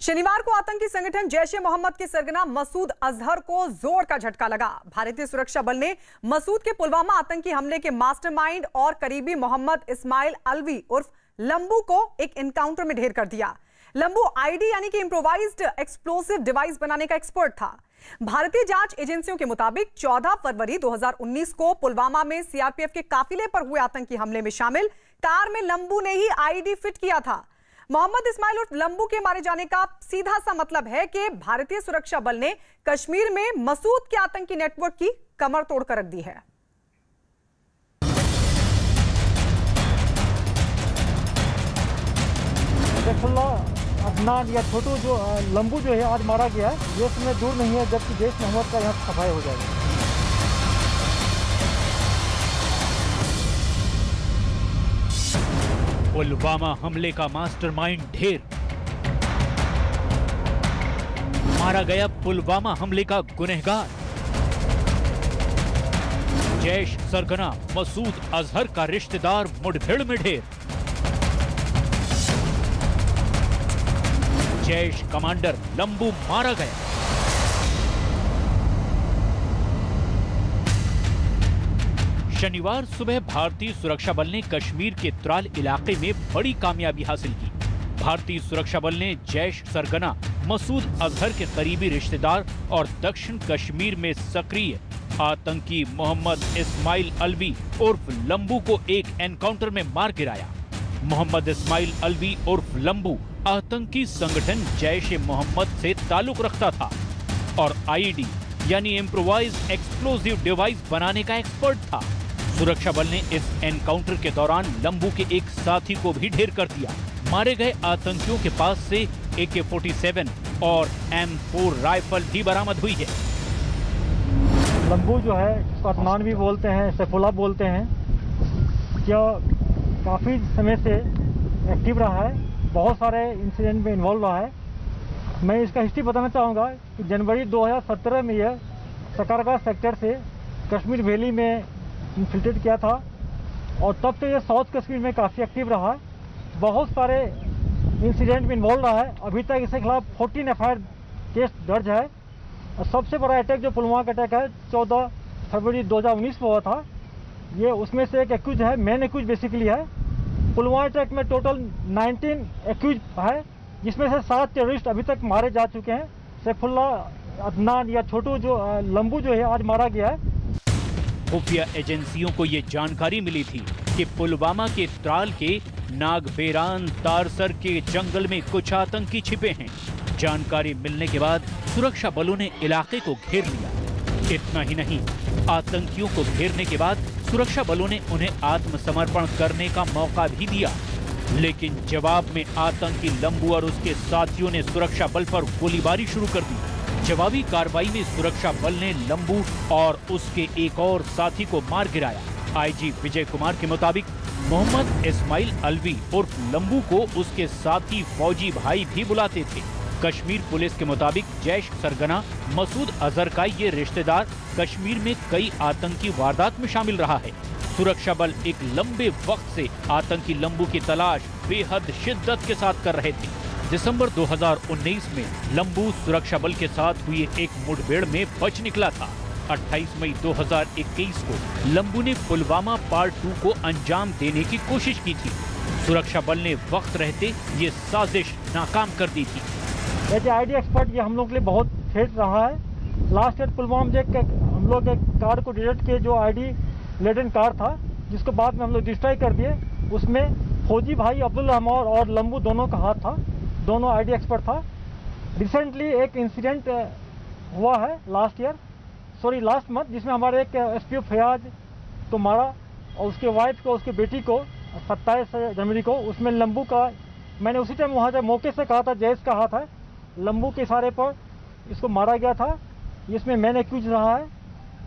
शनिवार को आतंकी संगठन जैश ए मोहम्मद के सरगना मसूद अजहर को ज़ोर का झटका लगा। भारतीय सुरक्षा बल ने मसूद के पुलवामा आतंकी हमले के मास्टरमाइंड और करीबी मोहम्मद इस्माइल अलवी उर्फ़ लंबू को एक एनकाउंटर में ढेर कर दिया। लंबू आईडी यानी कि इम्प्रोवाइज्ड एक्सप्लोसिव डिवाइस बनाने का एक्सपर्ट था। भारतीय जाँच एजेंसियों के मुताबिक 14 फरवरी 2019 को पुलवामा में सीआरपीएफ के काफिले पर हुए आतंकी हमले में शामिल। कार में लंबू ने ही आईडी फिट किया था। मोहम्मद इस्माइल उर्फ़ लंबू के मारे जाने का सीधा सा मतलब है कि भारतीय सुरक्षा बल ने कश्मीर में मसूद के आतंकी नेटवर्क की कमर तोड़कर रख दी है। अदनान या छोटू जो लंबू जो है, आज मारा गया है। ये समय दूर नहीं है, जबकि देश मोहम्मद का यहाँ सफ़ाई हो जाएगा। पुलवामा हमले का मास्टरमाइंड ढेर। मारा गया पुलवामा हमले का गुनहगार। जैश सरगना, मसूद अजहर का रिश्तेदार मुठभेड़ में ढेर। जैश कमांडर लंबू मारा गया। शनिवार सुबह भारतीय सुरक्षा बल ने कश्मीर के त्राल इलाके में बड़ी कामयाबी हासिल की। भारतीय सुरक्षा बल ने जैश सरगना, मसूद अजहर के करीबी रिश्तेदार और दक्षिण कश्मीर में सक्रिय आतंकी मोहम्मद इस्माइल अलवी उर्फ़ लंबू को एक एनकाउंटर में मार गिराया। मोहम्मद इस्माइल अलवी उर्फ़ लंबू आतंकी संगठन जैश मोहम्मद से ताल्लुक रखता था और आईडी, यानी इम्प्रोवाइज एक्सप्लोजिव डिवाइस बनाने का एक्सपर्ट था। सुरक्षा बल ने इस एनकाउंटर के दौरान लंबू के एक साथी को भी ढेर कर दिया। मारे गए आतंकियों के पास से ए के और एम फोर राइफल भी बरामद हुई है। लंबू जो है, अदनान भी बोलते हैं सैफुल्ला बोलते हैं। क्या काफ़ी समय से एक्टिव रहा है, बहुत सारे इंसिडेंट में इन्वॉल्व रहा है। मैं इसका हिस्ट्री बताना चाहूँगा कि जनवरी 2017 में यह सकरगा सेक्टर से कश्मीर वैली में इन्फिल्ट्रेट किया था। और तब से ये साउथ कश्मीर में काफ़ी एक्टिव रहा। है बहुत सारे इंसिडेंट में इन्वॉल्व रहा है। अभी तक इसके खिलाफ 14 एफ़ केस दर्ज है। और सबसे बड़ा अटैक जो पुलवामा का अटैक है 14 फरवरी 2019 में हुआ था। ये उसमें से एक एक्यूज है। मेन एक्यूज बेसिकली है। पुलवामा अटैक में टोटल 19 एक्यूज है, जिसमें से सात टेररिस्ट अभी तक मारे जा चुके हैं। सैफुल्ला, अदनान या छोटू जो लंबू जो है, आज मारा गया है। खुफिया एजेंसियों को ये जानकारी मिली थी कि पुलवामा के त्राल के नागबेरान तारसर के जंगल में कुछ आतंकी छिपे हैं। जानकारी मिलने के बाद सुरक्षा बलों ने इलाके को घेर लिया। इतना ही नहीं, आतंकियों को घेरने के बाद सुरक्षा बलों ने उन्हें आत्मसमर्पण करने का मौका भी दिया। लेकिन जवाब में आतंकी लंबू और उसके साथियों ने सुरक्षा बल पर गोलीबारी शुरू कर दी। जवाबी कार्रवाई में सुरक्षा बल ने लंबू और उसके एक और साथी को मार गिराया। आईजी विजय कुमार के मुताबिक, मोहम्मद इस्माइल अलवी उर्फ़ लंबू को उसके साथी फौजी भाई भी बुलाते थे। कश्मीर पुलिस के मुताबिक, जैश सरगना, मसूद अजहर का ये रिश्तेदार कश्मीर में कई आतंकी वारदात में शामिल रहा है। सुरक्षा बल एक लंबे वक्त से आतंकी लंबू की तलाश, बेहद शिद्दत के साथ कर रहे थे। दिसंबर 2019 में लंबू सुरक्षा बल के साथ हुई एक मुठभेड़ में बच निकला था। 28 मई 2021 को लंबू ने पुलवामा पार्ट टू को अंजाम देने की कोशिश की थी। सुरक्षा बल ने वक्त रहते ये साजिश नाकाम कर दी थी। आई एक्सपर्ट ये हम लोग के लिए बहुत थ्रेट रहा है। लास्ट ईयर पुलवामा में हम लोग एक कार को डिटेक्ट किए, जो आई लेडन कार था, जिसको बाद में हम लोग डिस्ट्रॉय कर दिए, उसमें फौजी भाई अब्दुल रहमान और लंबू दोनों का हाथ था। दोनों आईडी एक्सपर्ट था। रिसेंटली एक इंसिडेंट हुआ है last year sorry last month जिसमें हमारे एक एस पी फयाज को मारा और उसके वाइफ को, उसकी बेटी को, सत्ताईस जनवरी को, उसमें लंबू का, मैंने उसी टाइम वहाँ से मौके से कहा था जैस का हाथ है लंबू के इशारे पर इसको मारा गया था, इसमें मैन एक्यूज रहा है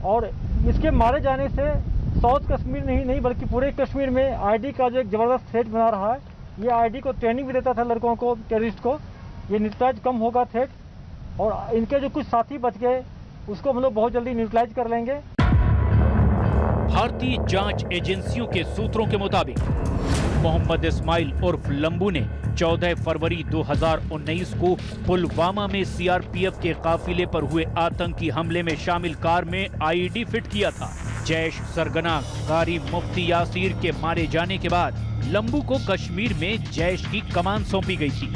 और इसके मारे जाने से साउथ कश्मीर नहीं नहीं, बल्कि पूरे कश्मीर में आईडी का जो एक ज़बरदस्त थ्रेट बना रहा है ये आईडी को ट्रेनिंग भी देता था लड़कों को, टेररिस्ट को। ये न्यूट्रलाइज कम होगा थ्रेट और इनके जो कुछ साथी बच गए, उसको हम लोग बहुत जल्दी न्यूट्रलाइज कर लेंगे। भारतीय जाँच एजेंसियों के सूत्रों के मुताबिक, मोहम्मद इस्माइल उर्फ़ लंबू ने 14 फरवरी 2019 को पुलवामा में सीआरपीएफ के काफिले पर हुए आतंकी हमले में शामिल कार में आईडी फिट किया था। जैश सरगना कारी मुफ्ती यासीर के मारे जाने के बाद लंबू को कश्मीर में जैश की कमान सौंपी गई थी।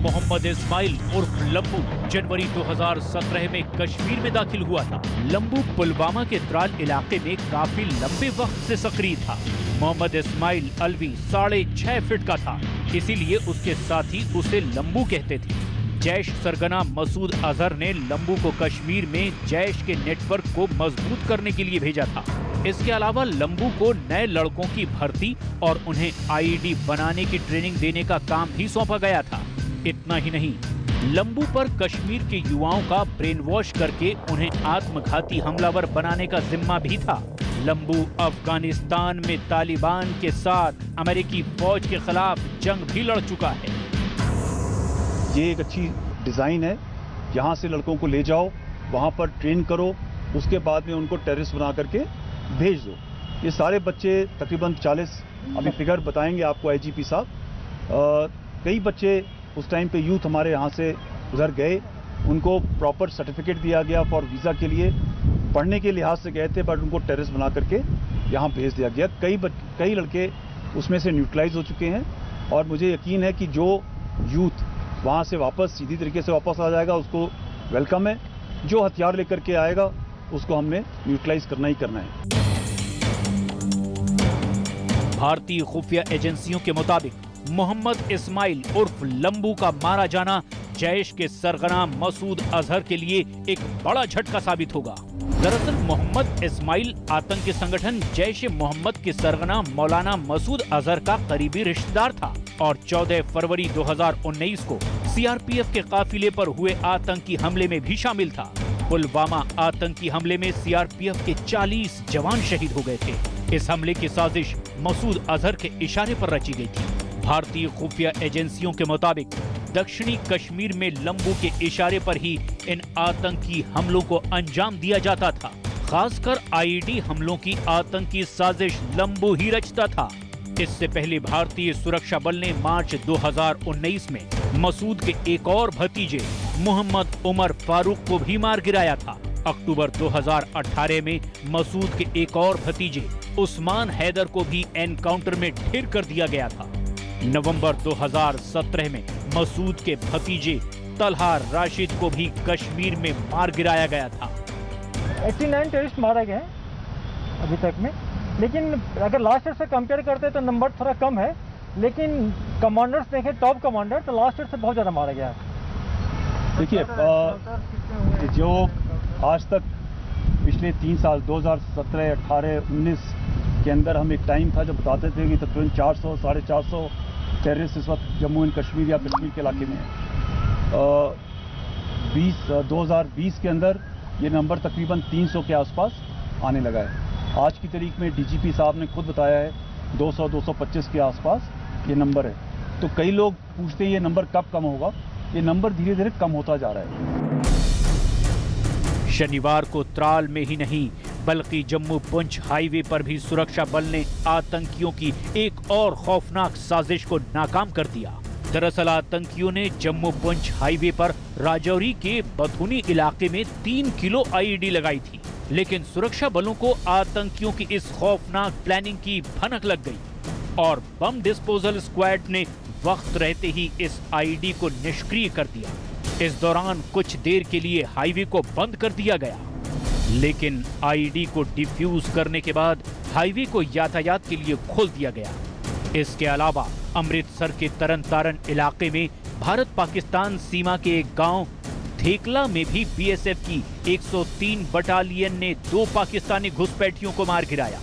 मोहम्मद इस्माइल उर्फ़ लंबू जनवरी 2017 में कश्मीर में दाखिल हुआ था। लंबू पुलवामा के त्राल इलाके में काफ़ी लंबे वक्त से सक्रिय था। मोहम्मद इस्माइल अलवी साढ़े छह फिट का था, इसीलिए उसके साथी उसे लंबू कहते थे। जैश सरगना मसूद अजहर ने लंबू को कश्मीर में जैश के नेटवर्क को मज़बूत करने के लिए भेजा था। इसके अलावा लंबू को नए लड़कों की भर्ती और उन्हें आईडी बनाने की ट्रेनिंग देने का काम भी सौंपा गया था। इतना ही नहीं, लंबू पर कश्मीर के युवाओं का ब्रेन वॉश करके उन्हें आत्मघाती हमलावर बनाने का जिम्मा भी था। लंबू अफ़गानिस्तान में तालिबान के साथ अमेरिकी फौज के खिलाफ जंग भी लड़ चुका है। ये एक अच्छी डिज़ाइन है। यहाँ से लड़कों को ले जाओ, वहाँ पर ट्रेन करो, उसके बाद में उनको टेररिस्ट बना करके भेज दो। ये सारे बच्चे तकरीबन 40 अभी फिगर बताएँगे आपको आईजीपी साहब। कई बच्चे उस टाइम पे यूथ हमारे यहाँ से उधर गए। उनको प्रॉपर सर्टिफिकेट दिया गया फॉर वीज़ा के लिए। पढ़ने के लिहाज से गए थे, बट उनको टेररिस्ट बना करके यहाँ भेज दिया गया। कई कई लड़के उसमें से न्यूट्रलाइज हो चुके हैं। और मुझे यकीन है कि जो यूथ वहाँ से वापस, सीधी तरीके से वापस आ जाएगा, उसको वेलकम है। जो हथियार लेकर के आएगा, उसको हमने न्यूट्रलाइज करना ही करना है। भारतीय खुफिया एजेंसियों के मुताबिक, मोहम्मद इस्माइल उर्फ़ लंबू का मारा जाना जैश के सरगना मसूद अजहर के लिए एक बड़ा झटका साबित होगा। दरअसल, मोहम्मद इस्माइल आतंकी संगठन जैश मोहम्मद के सरगना मौलाना मसूद अजहर का करीबी रिश्तेदार था। और 14 फरवरी 2019 को सीआरपीएफ के काफिले पर हुए आतंकी हमले में भी शामिल था। पुलवामा आतंकी हमले में सीआरपीएफ के 40 जवान शहीद हो गए थे। इस हमले की साजिश मसूद अजहर के इशारे पर रची गई थी। भारतीय खुफिया एजेंसियों के मुताबिक, दक्षिणी कश्मीर में लंबू के इशारे पर ही इन आतंकी हमलों को अंजाम दिया जाता था। खासकर आईडी हमलों की आतंकी साजिश लंबू ही रचता था। इससे पहले भारतीय सुरक्षा बल ने मार्च 2019 में मसूद के एक और भतीजे, मोहम्मद उमर फारूक को भी मार गिराया था। अक्टूबर 2018 में मसूद के एक और भतीजे, उस्मान हैदर को भी एनकाउंटर में ढेर कर दिया गया था। नवंबर 2017 में मसूद के भतीजे, तलहा राशिद को भी कश्मीर में मार गिराया गया था। 89 टेररिस्ट मारे गए अभी तक में। लेकिन अगर लास्ट ईयर से कंपेयर करते हैं तो नंबर थोड़ा कम है लेकिन कमांडर्स देखें टॉप कमांडर तो लास्ट ईयर से बहुत ज़्यादा मारा गया है। देखिए जो आज तक पिछले तीन साल 2017, 18, 19 के अंदर हम एक टाइम था जब बताते थे कि तकरीबन चार सौ साढ़े चार सौ टेररिस्ट इस वक्त जम्मू एंड कश्मीर या कश्मीर के इलाके में बीस दो हज़ार बीस के अंदर ये नंबर तकरीबन 300 के आसपास आने लगा है। आज की तारीख में डीजीपी साहब ने खुद बताया है 200 225 के आसपास ये नंबर है। तो कई लोग पूछते हैं, ये नंबर कब कम होगा? ये नंबर धीरे धीरे कम होता जा रहा है। शनिवार को त्राल में ही नहीं, बल्कि जम्मू पुंछ हाईवे पर भी सुरक्षा बल ने आतंकियों की एक और खौफनाक साजिश को नाकाम कर दिया। दरअसल आतंकियों ने जम्मू पुंछ हाईवे पर राजौरी के बथुनी इलाके में तीन किलो आईईडी लगाई थी। लेकिन सुरक्षा बलों को आतंकियों की इस खौफनाक प्लानिंग की भनक लग गई। और बम डिस्पोजल स्क्वाड ने वक्त रहते ही इस आईडी को निष्क्रिय कर दिया। इस दौरान कुछ देर के लिए हाईवे को बंद कर दिया गया। लेकिन आईडी को डिफ्यूज करने के बाद हाईवे को यातायात के लिए खोल दिया गया। इसके अलावा अमृतसर के तरन इलाके में भारत पाकिस्तान सीमा के एक गाँव धेकला में भी बीएसएफ की 103 बटालियन ने दो पाकिस्तानी घुसपैठियों को मार गिराया।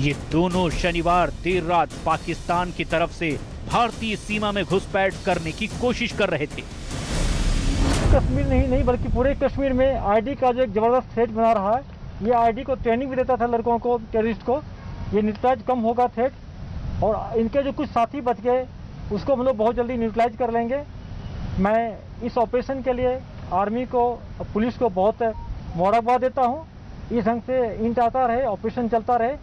ये दोनों शनिवार देर रात पाकिस्तान की तरफ़ से भारतीय सीमा में घुसपैठ करने की कोशिश कर रहे थे। कश्मीर नहीं नहीं, बल्कि पूरे कश्मीर में आईडी का जो एक ज़बरदस्त थ्रेट बना रहा है, ये आईडी को ट्रेनिंग भी देता था लड़कों को टेररिस्ट को। ये न्यूट्रलाइज कम होगा थ्रेट और इनके जो कुछ साथी बच गए, उसको हम लोग बहुत जल्दी न्यूट्रलाइज कर लेंगे। मैं इस ऑपरेशन के लिए आर्मी को, पुलिस को बहुत मुबारकबाद देता हूँ। इस ढंग से इंट आता रहे, ऑपरेशन चलता रहे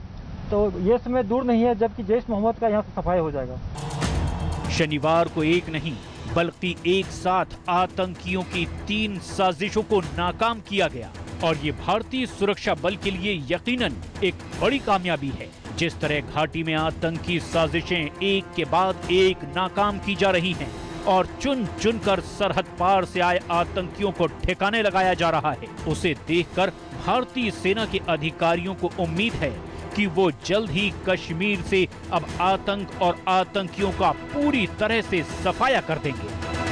तो ये समय दूर नहीं है, जबकि जैश मोहम्मद का यहाँ से सफ़ाई हो जाएगा। शनिवार को एक नहीं, बल्कि एक साथ आतंकियों की तीन साजिशों को नाकाम किया गया। और ये भारतीय सुरक्षा बल के लिए यकीनन एक बड़ी कामयाबी है। जिस तरह घाटी में आतंकी साजिशें एक के बाद एक नाकाम की जा रही हैं और चुन चुन कर सरहद पार से आए आतंकियों को ठिकाने लगाया जा रहा है। उसे देखकर भारतीय सेना के अधिकारियों को उम्मीद है कि वो जल्द ही कश्मीर से अब आतंक और आतंकियों का पूरी तरह से सफाया कर देंगे।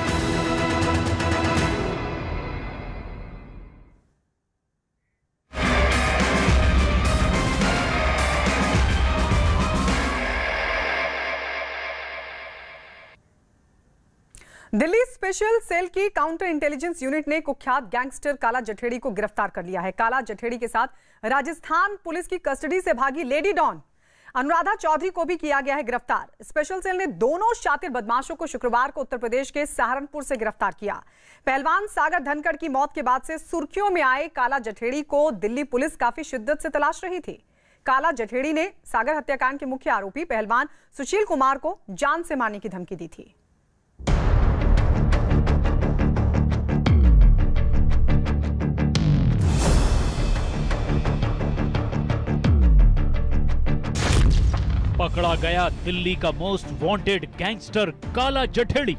दिल्ली स्पेशल सेल की काउंटर इंटेलिजेंस यूनिट ने कुख्यात गैंगस्टर काला जठेड़ी को गिरफ़्तार कर लिया है। काला जठेड़ी के साथ राजस्थान पुलिस की कस्टडी से भागी लेडी डॉन। अनुराधा चौधरी को भी किया गया है गिरफ़्तार। स्पेशल सेल ने दोनों शातिर बदमाशों को शुक्रवार को उत्तर प्रदेश के सहारनपुर से गिरफ़्तार किया। पहलवान सागर धनखड़ की मौत के बाद से सुर्खियों में आए काला जठेड़ी को दिल्ली पुलिस काफ़ी शिद्दत से तलाश रही थी। काला जठेड़ी ने सागर हत्याकांड के मुख्य आरोपी पहलवान सुशील कुमार को जान से मारने की धमकी दी थी। पकड़ा गया दिल्ली का मोस्ट वांटेड गैंगस्टर काला जठेड़ी।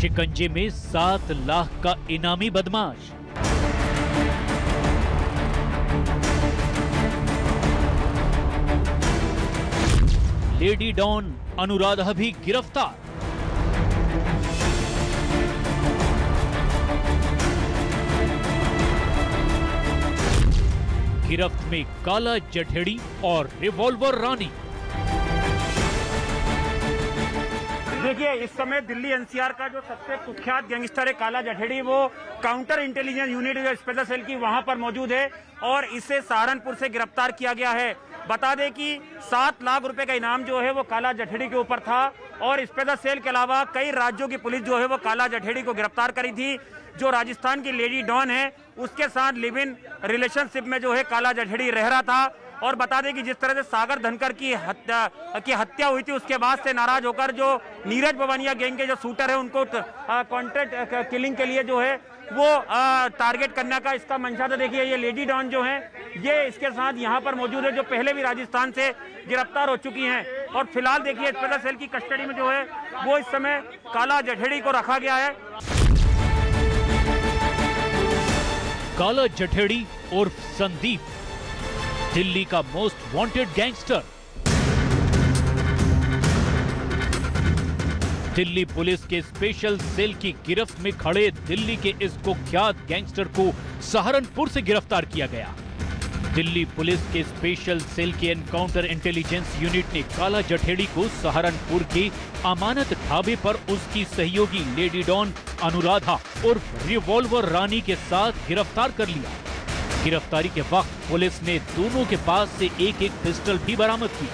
शिकंजे में सात लाख का इनामी बदमाश। लेडी डॉन अनुराधा भी गिरफ़्तार। गिरफ्त में काला जठेड़ी और रिवॉल्वर रानी। देखिए, इस समय दिल्ली एनसीआर का जो सबसे कुख्यात गैंगस्टर है, काला जठेड़ी, वो काउंटर इंटेलिजेंस यूनिट जो स्पेशल सेल की वहाँ पर मौजूद है और इसे सहारनपुर से गिरफ़्तार किया गया है। बता दें कि सात लाख रुपए का इनाम जो है, वो काला जठेड़ी के ऊपर था और स्पेशल सेल के अलावा कई राज्यों की पुलिस जो है, वो काला जठेड़ी को गिरफ़्तार करी थी। जो राजस्थान की लेडी डॉन है उसके साथ लिव इन रिलेशनशिप में जो है काला जठेड़ी रह रहा था। और बता दें कि जिस तरह से सागर धनकर की हत्या की हत्या हुई थी उसके बाद से नाराज़ होकर जो नीरज बवानिया गैंग के जो शूटर है उनको कॉन्ट्रैक्ट किलिंग के लिए जो है वो आ, टारगेट करने का इसका मंशा था देखिए ये लेडी डॉन जो है ये इसके साथ यहाँ पर मौजूद है जो पहले भी राजस्थान से गिरफ़्तार हो चुकी हैं। और फ़िलहाल देखिए स्पेशल सेल की कस्टडी में जो है वो इस समय काला जठेड़ी को रखा गया है। काला जठेड़ी उर्फ़ संदीप, दिल्ली का most wanted gangster Delhi police के स्पेशल सेल की गिरफ्त में खड़े दिल्ली के इस कुख्यात गैंगस्टर को सहारनपुर से गिरफ़्तार किया गया। दिल्ली पुलिस के स्पेशल सेल के एनकाउंटर इंटेलिजेंस यूनिट ने काला जठेड़ी को सहारनपुर के अमानत ढाबे पर उसकी सहयोगी लेडी डॉन अनुराधा उर्फ़ रिवॉल्वर रानी के साथ गिरफ़्तार कर लिया। गिरफ्तारी के वक्त पुलिस ने दोनों के पास से एक एक पिस्टल भी बरामद की।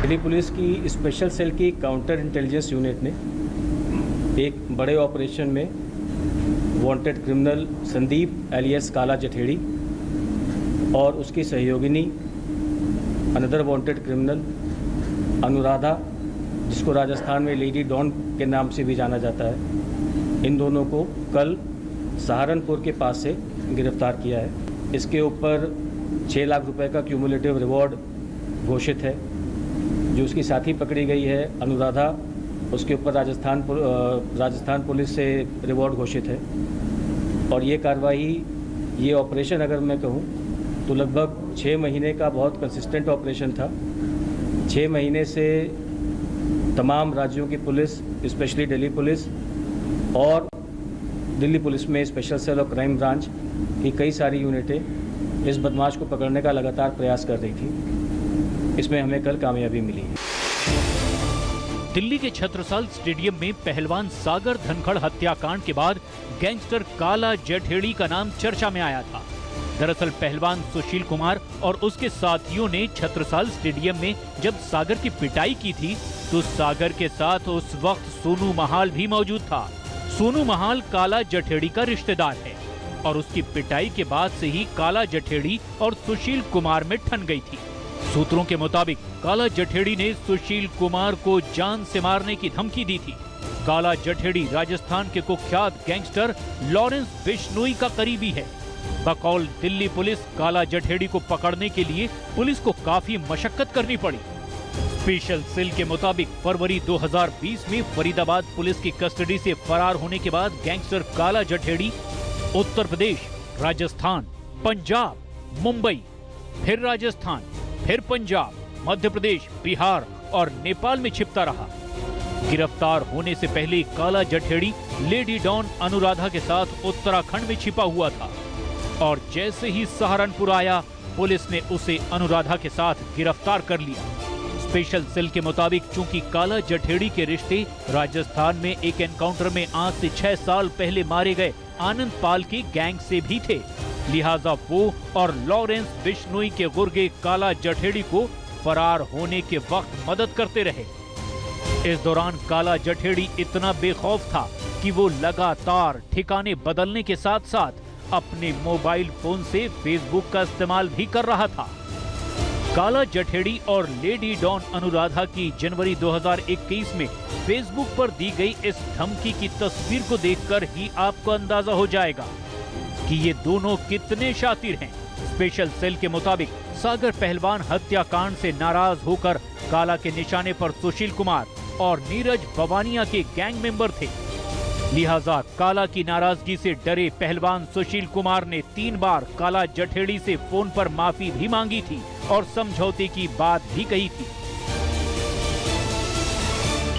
दिल्ली पुलिस की स्पेशल सेल की काउंटर इंटेलिजेंस यूनिट ने एक बड़े ऑपरेशन में वांटेड क्रिमिनल संदीप एलियस काला जठेड़ी और उसकी सहयोगिनी अनदर वांटेड क्रिमिनल अनुराधा, जिसको राजस्थान में लेडी डॉन के नाम से भी जाना जाता है। इन दोनों को कल सहारनपुर के पास से गिरफ़्तार किया है। इसके ऊपर छः लाख रुपए का क्यूमुलेटिव रिवॉर्ड घोषित है, जो उसकी साथी पकड़ी गई है, अनुराधा। उसके ऊपर राजस्थान राजस्थान पुलिस से रिवॉर्ड घोषित है। और ये कार्रवाई, ये ऑपरेशन अगर मैं कहूँ तो लगभग छः महीने का बहुत कंसिस्टेंट ऑपरेशन था। छः महीने से तमाम राज्यों की पुलिस स्पेशली दिल्ली पुलिस और दिल्ली पुलिस में स्पेशल सेल और क्राइम ब्रांच की कई सारी यूनिटें इस बदमाश को पकड़ने का लगातार प्रयास कर रही थी। इसमें हमें कल कामयाबी मिली। दिल्ली के छत्रसाल स्टेडियम में पहलवान सागर धनखड़ हत्याकांड के बाद गैंगस्टर काला जठेड़ी का नाम चर्चा में आया था। दरअसल पहलवान सुशील कुमार और उसके साथियों ने छत्रसाल स्टेडियम में जब सागर की पिटाई की थी तो सागर के साथ उस वक्त सोनू महाल भी मौजूद था। सोनू महाल काला जठेड़ी का रिश्तेदार है और उसकी पिटाई के बाद से ही काला जठेड़ी और सुशील कुमार में ठन गई थी। सूत्रों के मुताबिक, काला जठेड़ी ने सुशील कुमार को जान से मारने की धमकी दी थी। काला जठेड़ी राजस्थान के कुख्यात गैंगस्टर लॉरेंस बिश्नोई का करीबी है। बकौल दिल्ली पुलिस काला जठेड़ी को पकड़ने के लिए पुलिस को काफ़ी मशक्कत करनी पड़ी। स्पेशल सेल के मुताबिक फरवरी 2020 में फरीदाबाद पुलिस की कस्टडी से फरार होने के बाद गैंगस्टर काला जठेड़ी, उत्तर प्रदेश, राजस्थान, पंजाब, मुंबई, फिर राजस्थान, फिर पंजाब, मध्य प्रदेश, बिहार और नेपाल में छिपता रहा। गिरफ़्तार होने से पहले काला जठेड़ी, लेडी डॉन अनुराधा के साथ उत्तराखंड में छिपा हुआ था। और जैसे ही सहारनपुर आया, पुलिस ने उसे अनुराधा के साथ गिरफ़्तार कर लिया। स्पेशल सेल के मुताबिक, चूँकि काला जठेड़ी के रिश्ते राजस्थान में एक एनकाउंटर में आज से छह साल पहले मारे गए आनंद पाल की गैंग से भी थे। लिहाजा वो और लॉरेंस बिश्नोई के गुर्गे काला जठेड़ी को फरार होने के वक्त मदद करते रहे। इस दौरान काला जठेड़ी इतना बेखौफ था कि वो लगातार ठिकाने बदलने के साथ साथ अपने मोबाइल फ़ोन से फेसबुक का इस्तेमाल भी कर रहा था। काला जठेड़ी और लेडी डॉन अनुराधा की जनवरी 2021 में फेसबुक पर दी गई इस धमकी की तस्वीर को देखकर ही आपको अंदाज़ा हो जाएगा कि ये दोनों कितने शातिर हैं। स्पेशल सेल के मुताबिक सागर पहलवान हत्याकांड से नाराज़ होकर काला के निशाने पर सुशील कुमार और नीरज बवानिया के गैंग मेंबर थे। लिहाजा काला की नाराज़गी से डरे पहलवान सुशील कुमार ने तीन बार काला जठेड़ी से फ़ोन पर माफ़ी भी मांगी थी और समझौते की बात भी कही थी।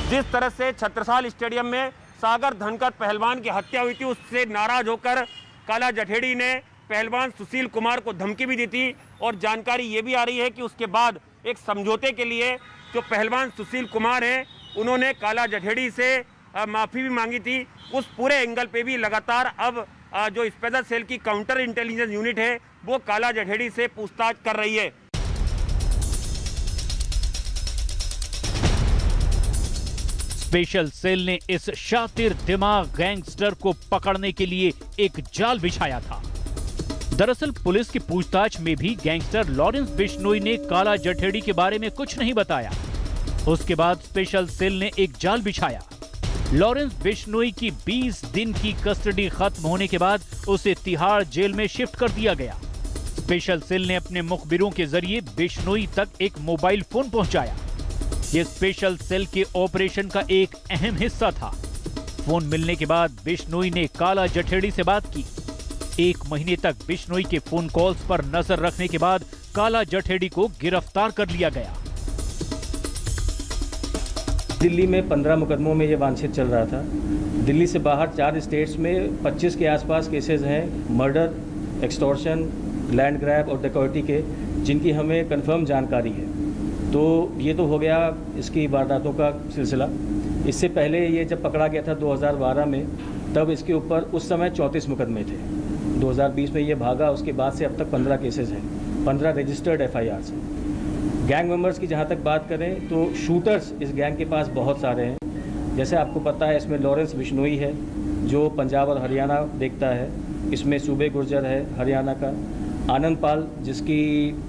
जिस तरह से छत्रसाल स्टेडियम में सागर धनकर पहलवान की हत्या हुई थी, उससे नाराज़ होकर काला जठेड़ी ने पहलवान सुशील कुमार को धमकी भी दी थी और जानकारी ये भी आ रही है कि उसके बाद एक समझौते के लिए जो पहलवान सुशील कुमार हैं, उन्होंने काला जठेड़ी से माफ़ी भी मांगी थी। उस पूरे एंगल पे भी लगातार अब जो स्पेशल सेल की काउंटर इंटेलिजेंस यूनिट है, वो काला जठेड़ी से पूछताछ कर रही है। स्पेशल सेल ने इस शातिर दिमाग गैंगस्टर को पकड़ने के लिए एक जाल बिछाया था। दरअसल पुलिस की पूछताछ में भी गैंगस्टर लॉरेंस बिश्नोई ने काला जठेड़ी के बारे में कुछ नहीं बताया। उसके बाद स्पेशल सेल ने एक जाल बिछाया। लॉरेंस बिश्नोई की 20 दिन की कस्टडी खत्म होने के बाद उसे तिहाड़ जेल में शिफ्ट कर दिया गया। स्पेशल सेल ने अपने मुखबिरों के ज़रिए बिश्नोई तक एक मोबाइल फ़ोन पहुँचाया। ये स्पेशल सेल के ऑपरेशन का एक अहम हिस्सा था। फ़ोन मिलने के बाद बिश्नोई ने काला जठेड़ी से बात की। एक महीने तक बिश्नोई के फ़ोन कॉल्स पर नज़र रखने के बाद काला जठेड़ी को गिरफ़्तार कर लिया गया। दिल्ली में पंद्रह मुकदमों में ये वांछित चल रहा था। दिल्ली से बाहर चार स्टेट्स में 25 के आसपास केसेज हैं, मर्डर, एक्सटॉर्शन, लैंड ग्रैब और डकॉटी के, जिनकी हमें कंफर्म जानकारी है। तो ये तो हो गया इसकी वारदातों का सिलसिला। इससे पहले ये जब पकड़ा गया था 2012 में, तब इसके ऊपर उस समय चौंतीस मुकदमे थे। 2020 में ये भागा, उसके बाद से अब तक 15 केसेस हैं 15 registered F I gang members की जहाँ तक बात करें तो शूटर्स इस गैंग के पास बहुत सारे हैं। जैसे आपको पता है, इसमें लॉरेंस बिश्नोई है, जो पंजाब और हरियाणा देखता है। इसमें सूबे गुर्जर है हरियाणा का। आनंद पाल, जिसकी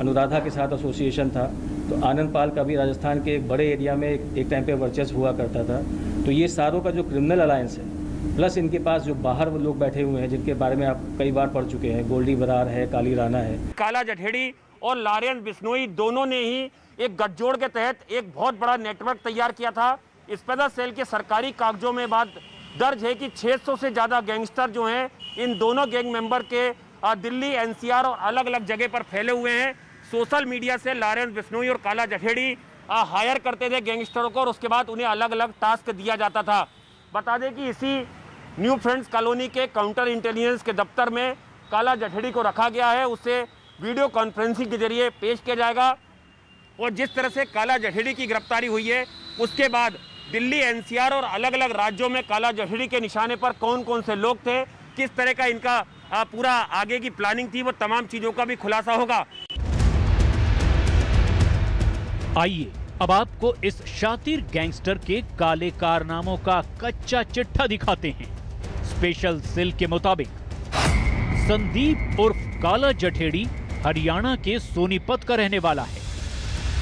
अनुराधा के साथ एसोसिएशन था तो आनंद पाल का भी राजस्थान के एक बड़े एरिया में एक टाइम पे वर्चस्व हुआ करता था। तो ये सारों का जो क्रिमिनल अलायंस है प्लस इनके पास जो बाहर लोग बैठे हुए हैं, जिनके बारे में आप कई बार पढ़ चुके हैं, गोल्डी बरार है, काली राना है। काला जठेड़ी और लारियन बिश्नोई दोनों ने ही एक गठजोड़ के तहत एक बहुत बड़ा नेटवर्क तैयार किया था। स्पेशल सेल के सरकारी कागजों में बात दर्ज है कि 600 से ज़्यादा गैंगस्टर जो हैं, इन दोनों गैंग मेंबर के दिल्ली, एनसीआर और अलग अलग जगह पर फैले हुए हैं। सोशल मीडिया से लारेंस बिश्नोई और काला जठेड़ी हायर करते थे गैंगस्टरों को और उसके बाद उन्हें अलग अलग टास्क दिया जाता था। बता दें कि इसी न्यू फ्रेंड्स कॉलोनी के काउंटर इंटेलिजेंस के दफ्तर में काला जठेड़ी को रखा गया है। उसे वीडियो कॉन्फ्रेंसिंग के ज़रिए पेश किया जाएगा। और जिस तरह से काला जठेड़ी की गिरफ्तारी हुई है, उसके बाद दिल्ली, एनसीआर और अलग अलग राज्यों में काला जठेड़ी के निशाने पर कौन कौन से लोग थे, किस तरह का इनका पूरा आगे की प्लानिंग थी, वो तमाम चीज़ों का भी खुलासा होगा। आइए, अब आपको इस शातिर गैंगस्टर के काले कारनामों का कच्चा चिट्ठा दिखाते हैं। स्पेशल सेल के मुताबिक, संदीप उर्फ़ काला जठेड़ी हरियाणा के सोनीपत का रहने वाला है।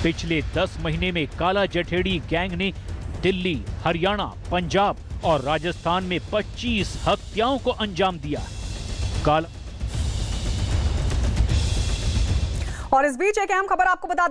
पिछले 10 महीने में काला जठेड़ी गैंग ने दिल्ली, हरियाणा, पंजाब और राजस्थान में 25 हत्याओं को अंजाम दिया। काला और इस बीच एक अहम खबर आपको बता दें